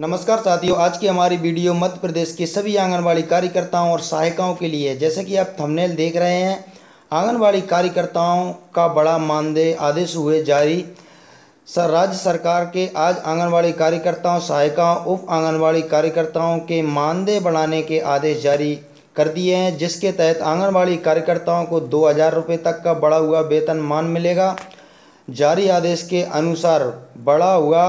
नमस्कार साथियों, आज की हमारी वीडियो मध्य प्रदेश के सभी आंगनबाड़ी कार्यकर्ताओं और सहायिकाओं के लिए। है जैसे कि आप थंबनेल देख रहे हैं, आंगनबाड़ी कार्यकर्ताओं का बड़ा मानदेय आदेश हुए जारी। सर, राज्य सरकार के आज आंगनबाड़ी कार्यकर्ताओं, सहायिकाओं, उप आंगनबाड़ी कार्यकर्ताओं के मानदेय बढ़ाने के आदेश जारी कर दिए हैं, जिसके तहत आंगनबाड़ी कार्यकर्ताओं को दो हज़ार रुपये तक का बढ़ा हुआ वेतन मान मिलेगा। जारी आदेश के अनुसार बढ़ा हुआ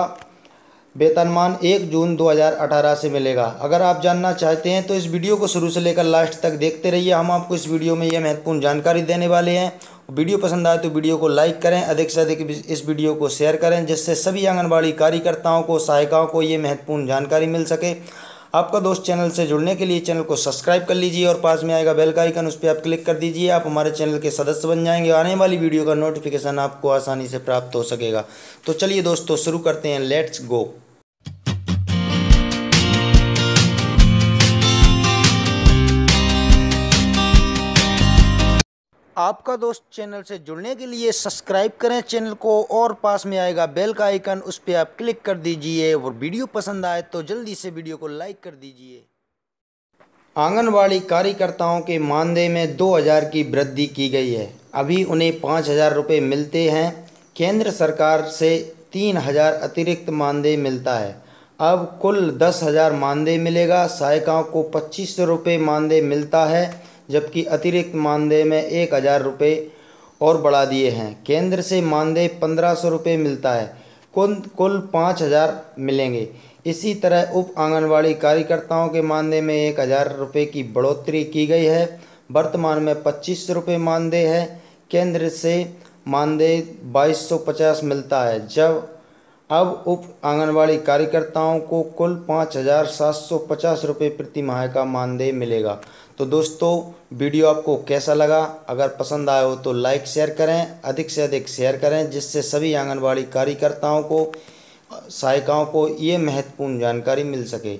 वेतनमान एक जून 2018 से मिलेगा। अगर आप जानना चाहते हैं तो इस वीडियो को शुरू से लेकर लास्ट तक देखते रहिए। हम आपको इस वीडियो में यह महत्वपूर्ण जानकारी देने वाले हैं। वीडियो पसंद आए तो वीडियो को लाइक करें, अधिक से अधिक इस वीडियो को शेयर करें, जिससे सभी आंगनबाड़ी कार्यकर्ताओं को, सहायिकाओं को ये महत्वपूर्ण जानकारी मिल सके। आपका दोस्त चैनल से जुड़ने के लिए चैनल को सब्सक्राइब कर लीजिए और पास में आएगा बेल का आइकन, उस पर आप क्लिक कर दीजिए। आप हमारे चैनल के सदस्य बन जाएँगे आने वाली वीडियो का नोटिफिकेशन आपको आसानी से प्राप्त हो सकेगा। तो चलिए दोस्तों, शुरू करते हैं। Let's go. आपका दोस्त चैनल से जुड़ने के लिए सब्सक्राइब करें चैनल को और पास में आएगा बेल का आइकन, उस पर आप क्लिक कर दीजिए और वीडियो पसंद आए तो जल्दी से वीडियो को लाइक कर दीजिए। आंगनवाड़ी कार्यकर्ताओं के मानदेय में 2000 की वृद्धि की गई है। अभी उन्हें पाँच हज़ार रुपये मिलते हैं। केंद्र सरकार से तीन हज़ार अतिरिक्त मानदेय मिलता है। अब कुल दस हज़ार मानदेय मिलेगा। सहायिकाओं को पच्चीस सौ रुपये मानदेय मिलता है। जबकि अतिरिक्त मानदेय में एक हज़ार रुपये और बढ़ा दिए हैं। केंद्र से मानदेय पंद्रह सौ रुपये मिलता है। कुल कुल पाँच हज़ार मिलेंगे। इसी तरह उप आंगनवाड़ी कार्यकर्ताओं के मानदेय में एक हज़ार रुपये की बढ़ोतरी की गई है। वर्तमान में पच्चीस सौ रुपये मानदेय है। केंद्र से मानदेय बाईस सौ पचास मिलता है। जब, अब उप आंगनवाड़ी कार्यकर्ताओं को कुल पाँच हज़ार सात सौ पचास रुपये प्रति माह का मानदेय मिलेगा। तो दोस्तों, वीडियो आपको कैसा लगा? अगर पसंद आया हो तो लाइक शेयर करें, अधिक से अधिक शेयर करें, जिससे सभी आंगनबाड़ी कार्यकर्ताओं को, सहायिकाओं को ये महत्वपूर्ण जानकारी मिल सके।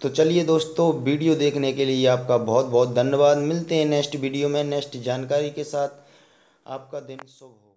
तो चलिए दोस्तों, वीडियो देखने के लिए आपका बहुत बहुत धन्यवाद। मिलते हैं नेक्स्ट वीडियो में नेक्स्ट जानकारी के साथ। आपका दिन शुभ हो।